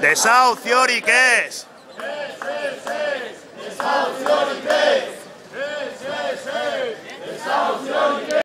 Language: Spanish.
Desahucio y qué es.